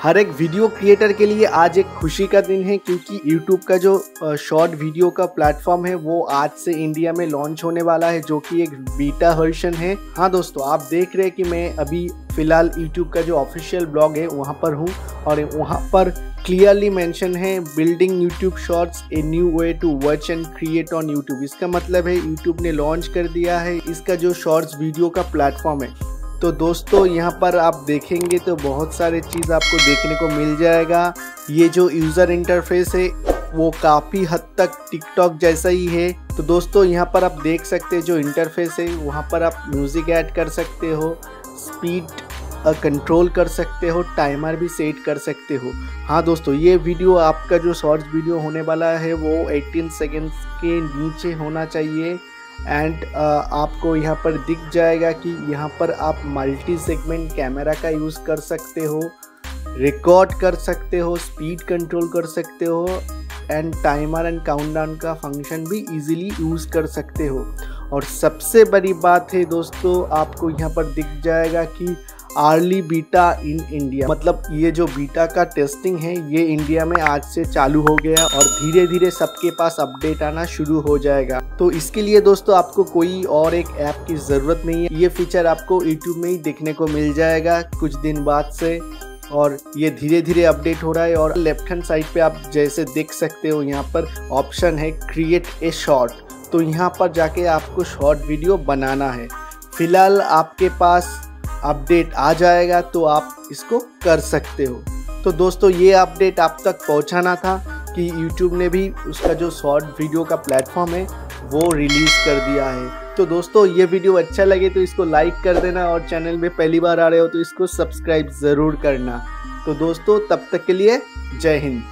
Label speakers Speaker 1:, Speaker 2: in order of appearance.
Speaker 1: हर एक video creator के लिए आज एक खुशी का दिन है क्योंकि YouTube का जो शॉर्ट वीडियो का प्लेटफॉर्म है, वो आज से इंडिया में लॉन्च होने वाला है, जो कि एक बीटा वर्जन है। हाँ दोस्तों, आप देख रहे हैं कि मैं अभी फ़िलहाल YouTube का जो ऑफिशियल ब्लॉग है, वहाँ पर हूँ और वहाँ पर क्लियरली मेंशन है building YouTube shorts a new way to watch and create on YouTube इसका मतलब है यूट्यूब ने लॉन्च कर दिया है, इसका जो शॉर्ट्स वीडियो का प्लेटफॉर्म है। तो दोस्तों, यहाँ पर आप देखेंगे तो बहुत सारे चीज़ आपको देखने को मिल जाएगा। ये जो यूज़र इंटरफेस है, वो काफ़ी हद तक टिकटॉक जैसा ही है। तो दोस्तों, यहाँ पर आप देख सकते हैं जो इंटरफेस है, वहाँ पर आप म्यूज़िक ऐड कर सकते हो स्पीड कंट्रोल कर सकते हो टाइमर भी सेट कर सकते हो। हाँ दोस्तों, ये वीडियो आपका जो शॉर्ट्स वीडियो होने वाला है, वो 18 सेकेंड्स के नीचे होना चाहिए। एंड uh, आपको यहाँ पर दिख जाएगा कि यहाँ पर आप मल्टी सेगमेंट कैमरा का यूज़ कर सकते हो रिकॉर्ड कर सकते हो स्पीड कंट्रोल कर सकते हो एंड टाइमर एंड काउंटडाउन का फ़ंक्शन भी इजीली यूज़ कर सकते हो। और सबसे बड़ी बात है दोस्तों आपको यहाँ पर दिख जाएगा कि आर्ली बीटा इन इंडिया। मतलब ये जो बीटा का टेस्टिंग है, ये इंडिया में आज से चालू हो गया और धीरे धीरे सबके पास अपडेट आना शुरू हो जाएगा। तो इसके लिए दोस्तों, आपको कोई और एक ऐप की ज़रूरत नहीं है। ये फीचर आपको यूट्यूब में ही देखने को मिल जाएगा कुछ दिन बाद से और ये धीरे धीरे अपडेट हो रहा है और लेफ़्ट हैंड साइड पे आप जैसे देख सकते हो, यहाँ पर ऑप्शन है क्रिएट ए शॉर्ट तो यहाँ पर जाके आपको शॉर्ट वीडियो बनाना है। फ़िलहाल आपके पास अपडेट आ जाएगा तो आप इसको कर सकते हो। तो दोस्तों, ये अपडेट आप तक पहुंचाना था कि YouTube ने भी उसका जो शॉर्ट वीडियो का प्लेटफॉर्म है, वो रिलीज़ कर दिया है। तो दोस्तों, ये वीडियो अच्छा लगे तो इसको लाइक कर देना और चैनल में पहली बार आ रहे हो तो इसको सब्सक्राइब ज़रूर करना। तो दोस्तों, तब तक के लिए जय हिंद।